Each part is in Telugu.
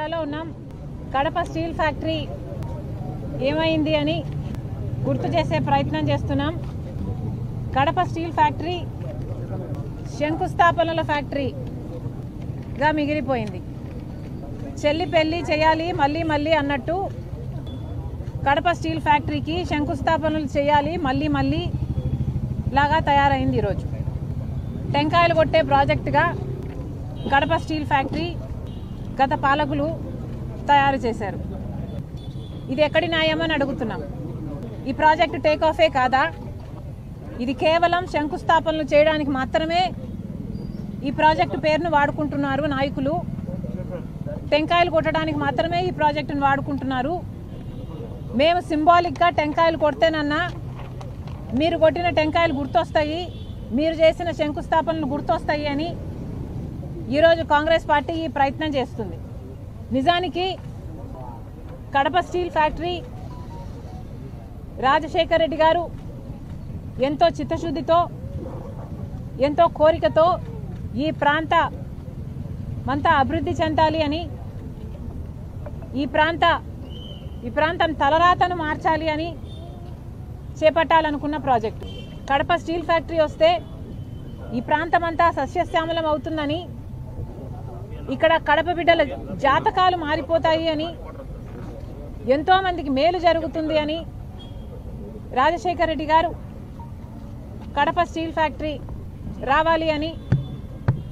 జిల్లాలో ఉన్నాం. కడప స్టీల్ ఫ్యాక్టరీ ఏమైంది అని గుర్తు చేసే ప్రయత్నం చేస్తున్నాం. కడప స్టీల్ ఫ్యాక్టరీ శంకుస్థాపనల ఫ్యాక్టరీగా మిగిలిపోయింది. చెల్లి పెళ్ళి చేయాలి మళ్ళీ మళ్ళీ అన్నట్టు కడప స్టీల్ ఫ్యాక్టరీకి శంకుస్థాపనలు చేయాలి మళ్ళీ మళ్ళీ లాగా తయారైంది ఈరోజు. టెంకాయలు కొట్టే ప్రాజెక్టుగా కడప స్టీల్ ఫ్యాక్టరీ గత పాలకులు తయారు చేశారు. ఇది ఎక్కడి న్యాయమని అడుగుతున్నాం. ఈ ప్రాజెక్టు టేక్ ఆఫే కాదా? ఇది కేవలం శంకుస్థాపనలు చేయడానికి మాత్రమే ఈ ప్రాజెక్టు పేరును వాడుకుంటున్నారు నాయకులు. టెంకాయలు కొట్టడానికి మాత్రమే ఈ ప్రాజెక్టును వాడుకుంటున్నారు. మేము సింబాలిక్గా టెంకాయలు కొడితేనన్నా మీరు కొట్టిన టెంకాయలు గుర్తొస్తాయి మీరు చేసిన శంకుస్థాపనలు గుర్తొస్తాయి అని ఈరోజు కాంగ్రెస్ పార్టీ ఈ ప్రయత్నం చేస్తుంది. నిజానికి కడప స్టీల్ ఫ్యాక్టరీ రాజశేఖర్ రెడ్డి గారు ఎంతో చిత్తశుద్ధితో ఎంతో కోరికతో ఈ ప్రాంత మంతా అభివృద్ధి చెందాలి అని ఈ ప్రాంత ఈ ప్రాంతం తలరాతను మార్చాలి అని చేపట్టాలనుకున్న ప్రాజెక్టు. కడప స్టీల్ ఫ్యాక్టరీ వస్తే ఈ ప్రాంతమంతా సస్యశ్యామలం అవుతుందని ఇక్కడ కడప బిడ్డల జాతకాలు మారిపోతాయి అని ఎంతో మందికి మేలు జరుగుతుంది అని రాజశేఖర రెడ్డి గారు కడప స్టీల్ ఫ్యాక్టరీ రావాలి అని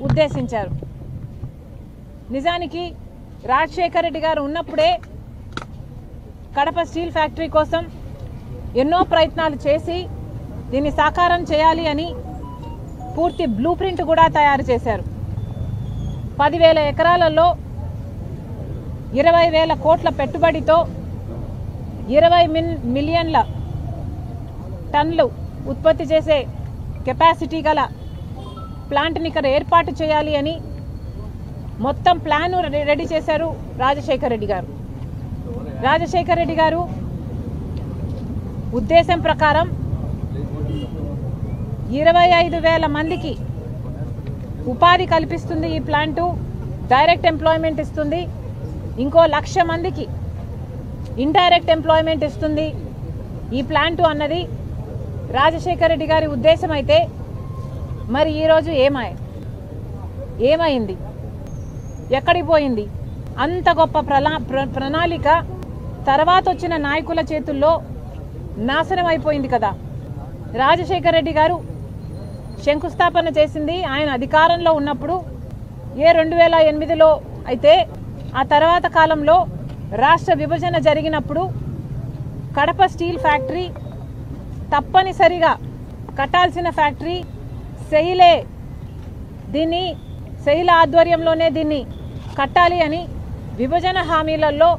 ఉద్దేశించారు. నిజానికి రాజశేఖర రెడ్డి గారు ఉన్నప్పుడే కడప స్టీల్ ఫ్యాక్టరీ కోసం ఎన్నో ప్రయత్నాలు చేసి దీన్ని సాకారం చేయాలి అని పూర్తి బ్లూ ప్రింట్ కూడా తయారు చేశారు. పదివేల ఎకరాలలో ఇరవై వేల కోట్ల పెట్టుబడితో ఇరవై మిన్ మిలియన్ల టన్లు ఉత్పత్తి చేసే కెపాసిటీ గల ప్లాంట్ని ఇక్కడ ఏర్పాటు చేయాలి అని మొత్తం ప్లాన్ రెడీ చేశారు రాజశేఖర్ రెడ్డి గారు. రాజశేఖర్ రెడ్డి గారు ఉద్దేశం ప్రకారం ఇరవై ఐదు వేల మందికి ఉపాధి కల్పిస్తుంది ఈ ప్లాంటు డైరెక్ట్ ఎంప్లాయ్మెంట్ ఇస్తుంది. ఇంకో లక్ష మందికి ఇండైరెక్ట్ ఎంప్లాయ్మెంట్ ఇస్తుంది ఈ ప్లాంటు అన్నది రాజశేఖర రెడ్డి గారి ఉద్దేశం అయితే మరి ఈరోజు ఏమాయ ఏమైంది? ఎక్కడికి పోయింది? అంత గొప్ప ప్రలా ప్ర- ప్రణాళిక తర్వాత వచ్చిన నాయకుల చేతుల్లో నాశనం అయిపోయింది కదా. రాజశేఖర రెడ్డి గారు శంకుస్థాపన చేసింది. ఆయన అధికారంలో ఉన్నప్పుడు ఏ రెండు వేల ఎనిమిదిలో అయితే ఆ తర్వాత కాలంలో రాష్ట్ర విభజన జరిగినప్పుడు కడప స్టీల్ ఫ్యాక్టరీ తప్పనిసరిగా కట్టాల్సిన ఫ్యాక్టరీ సెయిలే దీన్ని శైల ఆధ్వర్యంలోనే దీన్ని కట్టాలి అని విభజన హామీలలో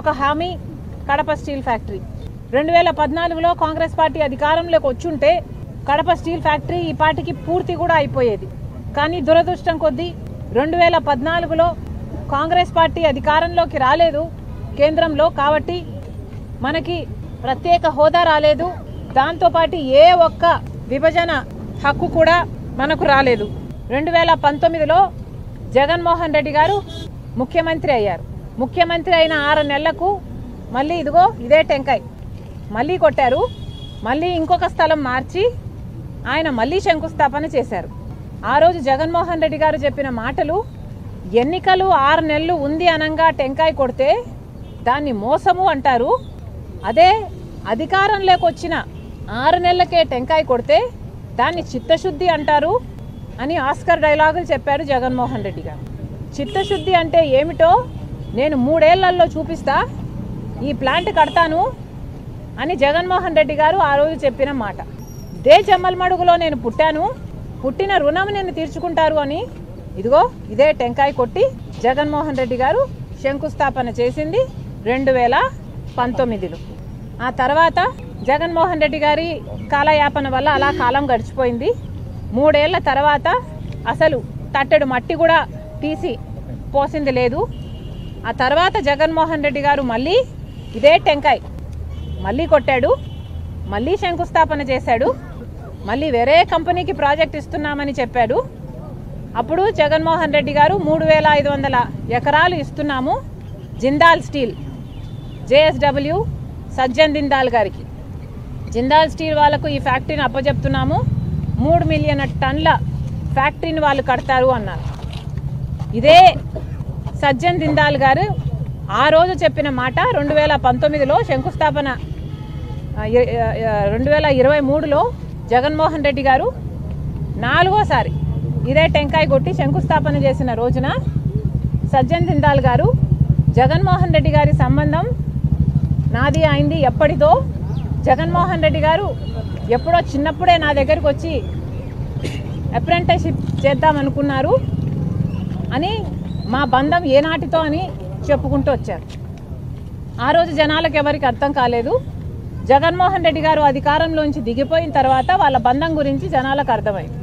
ఒక హామీ కడప స్టీల్ ఫ్యాక్టరీ. రెండు వేల పద్నాలుగులో కాంగ్రెస్ పార్టీ అధికారంలోకి వచ్చుంటే కడప స్టీల్ ఫ్యాక్టరీ ఈ పార్టీకి పూర్తి కూడా అయిపోయేది. కానీ దురదృష్టం కొద్దీ రెండు వేల పద్నాలుగులో కాంగ్రెస్ పార్టీ అధికారంలోకి రాలేదు కేంద్రంలో కాబట్టి మనకి ప్రత్యేక హోదా రాలేదు. దాంతోపాటు ఏ ఒక్క విభజన హక్కు కూడా మనకు రాలేదు. రెండు వేల పంతొమ్మిదిలో జగన్మోహన్ రెడ్డి గారు ముఖ్యమంత్రి అయ్యారు. ముఖ్యమంత్రి అయిన ఆరు నెలలకు మళ్ళీ ఇదిగో ఇదే టెంకాయ్. మళ్ళీ కొట్టారు. మళ్ళీ ఇంకొక స్థలం మార్చి ఆయన మళ్ళీ శంకుస్థాపన చేశారు. ఆ రోజు జగన్మోహన్ రెడ్డి గారు చెప్పిన మాటలు ఎన్నికలు ఆరు నెలలు ఉంది అనంగా టెంకాయ కొడితే దాన్ని మోసము అంటారు. అదే అధికారంలోకి వచ్చిన ఆరు నెలలకే టెంకాయ కొడితే దాన్ని చిత్తశుద్ధి అంటారు అని ఆస్కర్ డైలాగులు చెప్పారు జగన్మోహన్ రెడ్డి గారు. చిత్తశుద్ధి అంటే ఏమిటో నేను మూడేళ్ళలో చూపిస్తా ఈ ప్లాంట్ కడతాను అని జగన్మోహన్ రెడ్డి గారు ఆ రోజు చెప్పిన మాట. ఇదే చెమ్మల్మడుగులో నేను పుట్టాను. పుట్టిన రుణం నేను తీర్చుకుంటారు అని. ఇదిగో ఇదే టెంకాయ కొట్టి జగన్మోహన్ రెడ్డి గారు శంకుస్థాపన చేసింది రెండు వేల పంతొమ్మిదిలో. ఆ తర్వాత జగన్మోహన్ రెడ్డి గారి కాలయాపన వల్ల అలా కాలం గడిచిపోయింది. మూడేళ్ళ తర్వాత అసలు తట్టెడు మట్టి కూడా తీసి పోసింది లేదు. ఆ తర్వాత జగన్మోహన్ రెడ్డి గారు మళ్ళీ ఇదే టెంకాయ్. మళ్ళీ కొట్టాడు. మళ్ళీ శంకుస్థాపన చేశాడు. మళ్ళీ వేరే కంపెనీకి ప్రాజెక్ట్ ఇస్తున్నామని చెప్పాడు. అప్పుడు జగన్మోహన్ రెడ్డి గారు మూడు వేల ఐదు వందల ఎకరాలు ఇస్తున్నాము జిందాల్ స్టీల్ జేఎస్డబ్ల్యూ సజ్జన్ దిందాల్ గారికి. జిందాల్ స్టీల్ వాళ్ళకు ఈ ఫ్యాక్టరీని అప్పజెప్తున్నాము. మూడు మిలియన్ టన్ల ఫ్యాక్టరీని వాళ్ళు కడతారు అన్నారు. ఇదే సజ్జన్ దిందాల్ గారు ఆ రోజు చెప్పిన మాట రెండు వేల పంతొమ్మిదిలో శంకుస్థాపన రెండు వేల ఇరవై మూడులో జగన్మోహన్ రెడ్డి గారు నాలుగోసారి ఇదే టెంకాయ కొట్టి శంకుస్థాపన చేసిన రోజున సజ్జన్ జిందాల్ గారు జగన్మోహన్ రెడ్డి గారి సంబంధం నాది అయింది ఎప్పటిదో జగన్మోహన్ రెడ్డి గారు ఎప్పుడో చిన్నప్పుడే నా దగ్గరికి వచ్చి అప్రెంటిస్షిప్ చేద్దామనుకున్నారు అని మా బంధం ఏనాటితో అని చెప్పుకుంటూ వచ్చారు. ఆ రోజు జనాలకు ఎవరికి అర్థం కాలేదు. జగన్మోహన్ రెడ్డి గారు అధికారంలోంచి దిగిపోయిన తర్వాత వాళ్ళ బంధం గురించి జనాలకు అర్థమైంది.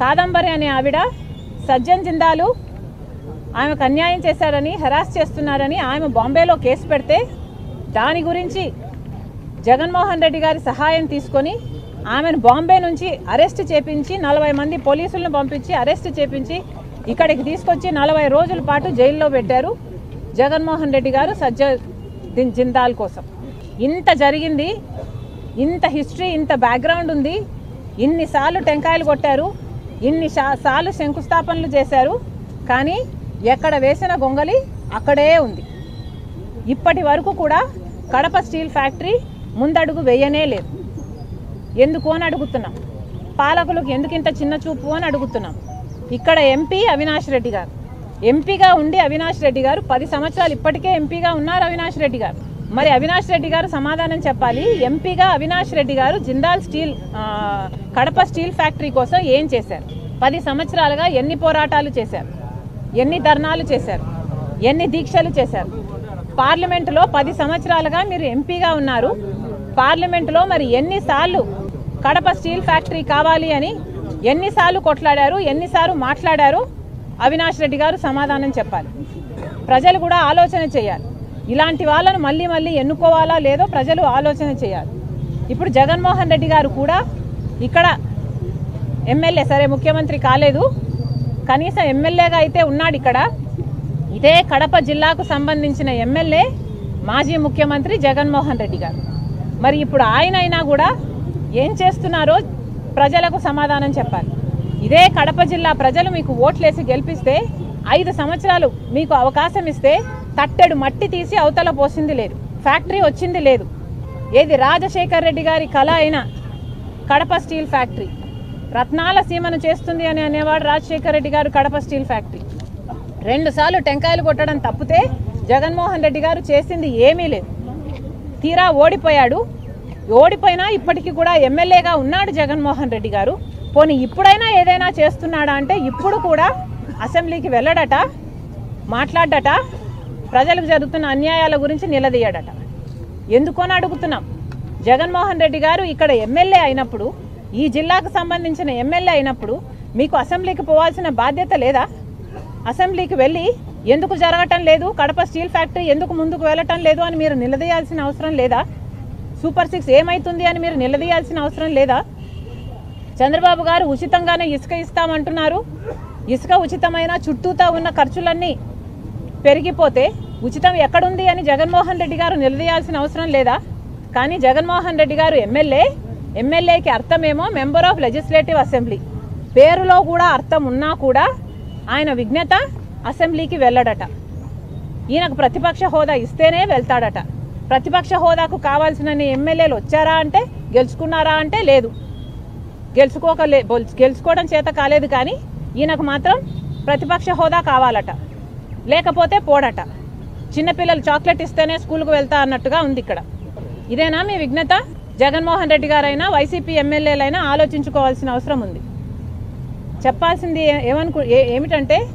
కాదంబరి అనే ఆవిడ సజ్జన్ జిందాలు ఆమెకు అన్యాయం చేశారని హెరాస్ చేస్తున్నారని ఆమె బాంబేలో కేసు పెడితే దాని గురించి జగన్మోహన్ రెడ్డి గారి సహాయం తీసుకొని ఆమెను బాంబే నుంచి అరెస్ట్ చేపించి నలభై మంది పోలీసులను పంపించి అరెస్ట్ చేపించి ఇక్కడికి తీసుకొచ్చి నలభై రోజుల పాటు జైల్లో పెట్టారు జగన్మోహన్ రెడ్డి గారు సజ్జ జిందాల్ కోసం. ఇంత జరిగింది ఇంత హిస్టరీ ఇంత బ్యాక్గ్రౌండ్ ఉంది ఇన్నిసార్లు టెంకాయలు కొట్టారు ఇన్ని సార్లు శంకుస్థాపనలు చేశారు కానీ ఎక్కడ వేసిన గొంగలి అక్కడే ఉంది. ఇప్పటి వరకు కూడా కడప స్టీల్ ఫ్యాక్టరీ ముందడుగు వేయనే లేదు. ఎందుకు అని అడుగుతున్నాం. పాలకులకు ఎందుకు ఇంత చిన్న చూపు అని అడుగుతున్నాం. ఇక్కడ ఎంపీ అవినాష్ రెడ్డి గారు. ఎంపీగా ఉండి అవినాష్ రెడ్డి గారు పది సంవత్సరాలు ఇప్పటికే ఎంపీగా ఉన్నారు అవినాష్ రెడ్డి గారు. మరి అవినాష్ రెడ్డి గారు సమాధానం చెప్పాలి. ఎంపీగా అవినాష్ రెడ్డి గారు Jindal steel Kadapa steel factory కోసం ఏం చేశారు? పది సంవత్సరాలుగా ఎన్ని పోరాటాలు చేశారు? ఎన్ని ధర్నాలు చేశారు? ఎన్ని దీక్షలు చేశారు? పార్లమెంటులో పది సంవత్సరాలుగా మీరు ఎంపీగా ఉన్నారు. పార్లమెంటులో మరి ఎన్నిసార్లు కడప స్టీల్ ఫ్యాక్టరీ కావాలి అని ఎన్నిసార్లు కొట్లాడారు? ఎన్నిసార్లు మాట్లాడారు? అవినాష్ రెడ్డి గారు సమాధానం చెప్పాలి. ప్రజలు కూడా ఆలోచన చేయాలి. ఇలాంటి వాళ్ళను మళ్ళీ మళ్ళీ ఎన్నుకోవాలా లేదో ప్రజలు ఆలోచన చేయాలి. ఇప్పుడు జగన్మోహన్ రెడ్డి గారు కూడా ఇక్కడ ఎమ్మెల్యే సరే ముఖ్యమంత్రి కాలేదు కనీసం ఎమ్మెల్యేగా అయితే ఉన్నాడు ఇక్కడ. ఇదే కడప జిల్లాకు సంబంధించిన ఎమ్మెల్యే మాజీ ముఖ్యమంత్రి జగన్మోహన్ రెడ్డి గారు. మరి ఇప్పుడు ఆయన అయినా కూడా ఏం చేస్తున్నారో ప్రజలకు సమాధానం చెప్పాలి. ఇదే కడప జిల్లా ప్రజలు మీకు ఓట్లేసి గెలిపిస్తే ఐదు సంవత్సరాలు మీకు అవకాశం ఇస్తే తట్టెడు మట్టి తీసి అవతల పోసింది లేదు. ఫ్యాక్టరీ వచ్చింది లేదు. ఏది రాజశేఖర్ రెడ్డి గారి కళ అయిన కడప స్టీల్ ఫ్యాక్టరీ. రత్నాల సీమను చేస్తుంది అని అనేవాడు రాజశేఖర్ రెడ్డి గారు కడప స్టీల్ ఫ్యాక్టరీ. రెండుసార్లు టెంకాయలు కొట్టడం తప్పితే జగన్మోహన్ రెడ్డి గారు చేసింది ఏమీ లేదు. తీరా ఓడిపోయాడు. ఓడిపోయినా ఇప్పటికీ కూడా ఎమ్మెల్యేగా ఉన్నాడు జగన్మోహన్ రెడ్డి గారు. పోనీ ఇప్పుడైనా ఏదైనా చేస్తున్నాడా అంటే ఇప్పుడు కూడా అసెంబ్లీకి వెళ్ళడట మాట్లాడట ప్రజలకు జరుగుతున్న అన్యాయాల గురించి నిలదీయడట. ఎందుకని అడుగుతున్నాం? జగన్మోహన్ రెడ్డి గారు ఇక్కడ ఎమ్మెల్యే అయినప్పుడు ఈ జిల్లాకు సంబంధించిన ఎమ్మెల్యే అయినప్పుడు మీకు అసెంబ్లీకి పోవాల్సిన బాధ్యత లేదా? అసెంబ్లీకి వెళ్ళి ఎందుకు జరగటం లేదు? కడప స్టీల్ ఫ్యాక్టరీ ఎందుకు ముందుకు వెళ్ళటం లేదు అని మీరు నిలదీయాల్సిన అవసరం లేదా? సూపర్ సిక్స్ ఏమైతుంది అని మీరు నిలదీయాల్సిన అవసరం లేదా? చంద్రబాబు గారు ఉచితంగానే ఇసుక ఇస్తామంటున్నారు. ఇసుక ఉచితమైన చుట్టూతా ఉన్న ఖర్చులన్నీ పెరిగిపోతే ఉచితం ఎక్కడుంది అని జగన్మోహన్ రెడ్డి గారు నిలదీయాల్సిన అవసరం లేదా? కానీ జగన్మోహన్ రెడ్డి గారు ఎమ్మెల్యే ఎమ్మెల్యేకి అర్థమేమో మెంబర్ ఆఫ్ లెజిస్లేటివ్ అసెంబ్లీ. పేరులో కూడా అర్థం ఉన్నా కూడా ఆయన విజ్ఞత అసెంబ్లీకి వెళ్ళడట. ఈయనకు ప్రతిపక్ష హోదా ఇస్తేనే వెళ్తాడట. ప్రతిపక్ష హోదాకు కావాల్సిన ఎమ్మెల్యేలు వచ్చారా అంటే గెలుచుకున్నారా అంటే లేదు. గెలుచుకోకలే గెలుచుకోవడం చేత కాలేదు కానీ ఈయనకు మాత్రం ప్రతిపక్ష హోదా కావాలట. లేకపోతే పోడట. చిన్నపిల్లలు చాక్లెట్ ఇస్తేనే స్కూల్కు వెళ్తా అన్నట్టుగా ఉంది ఇక్కడ. ఇదేనా మీ విఘ్నత జగన్మోహన్ రెడ్డి గారైనా వైసీపీ ఎమ్మెల్యేలైనా ఆలోచించుకోవాల్సిన అవసరం ఉంది. చెప్పాల్సింది ఏమనుకు ఏ- ఏమిటంటే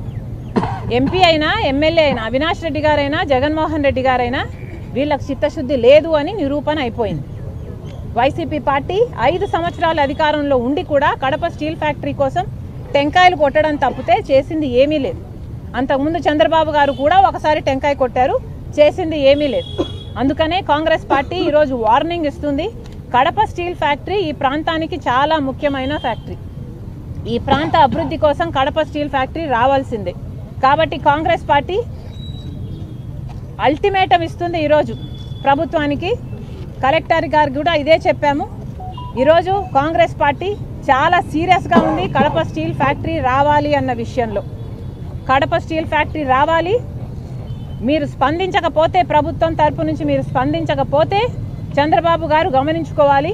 ఎంపీ అయినా ఎమ్మెల్యే అయినా అవినాష్ రెడ్డి గారైనా జగన్మోహన్ రెడ్డి గారైనా వీళ్ళకి చిత్తశుద్ధి లేదు అని నిరూపణ అయిపోయింది. వైసీపీ పార్టీ ఐదు సంవత్సరాల అధికారంలో ఉండి కూడా కడప స్టీల్ ఫ్యాక్టరీ కోసం టెంకాయలు కొట్టడం తప్పితే చేసింది ఏమీ లేదు. అంతకుముందు చంద్రబాబు గారు కూడా ఒకసారి టెంకాయ కొట్టారు చేసింది ఏమీ లేదు. అందుకనే కాంగ్రెస్ పార్టీ ఈరోజు వార్నింగ్ ఇస్తుంది. కడప స్టీల్ ఫ్యాక్టరీ ఈ ప్రాంతానికి చాలా ముఖ్యమైన ఫ్యాక్టరీ. ఈ ప్రాంత అభివృద్ధి కోసం కడప స్టీల్ ఫ్యాక్టరీ రావాల్సిందే. కాబట్టి కాంగ్రెస్ పార్టీ అల్టిమేటం ఇస్తుంది ఈరోజు ప్రభుత్వానికి. కలెక్టర్ గారికి కూడా ఇదే చెప్పాము. ఈరోజు కాంగ్రెస్ పార్టీ చాలా సీరియస్గా ఉంది కడప స్టీల్ ఫ్యాక్టరీ రావాలి అన్న విషయంలో. కడప స్టీల్ ఫ్యాక్టరీ రావాలి. మీరు స్పందించకపోతే ప్రభుత్వం తరపు నుంచి మీరు స్పందించకపోతే చంద్రబాబు గారు గమనించుకోవాలి.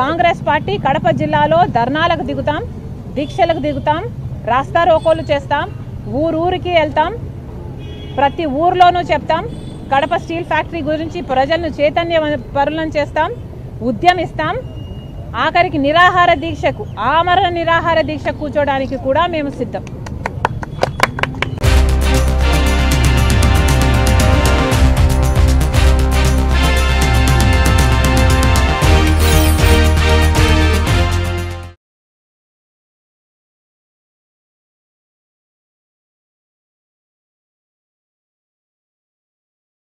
కాంగ్రెస్ పార్టీ కడప జిల్లాలో ధర్నాలకు దిగుతాం దీక్షలకు దిగుతాం రాస్తా రోకోలు చేస్తాం ఊరూరికి వెళ్తాం. ప్రతి ఊర్లోనూ చెప్తాం కడప స్టీల్ ఫ్యాక్టరీ గురించి ప్రజలను చైతన్య పరులను చేస్తాం ఉద్యమిస్తాం. ఆఖరికి నిరాహార దీక్షకు ఆమరణ నిరాహార దీక్ష కూర్చోడానికి కూడా మేము సిద్ధం.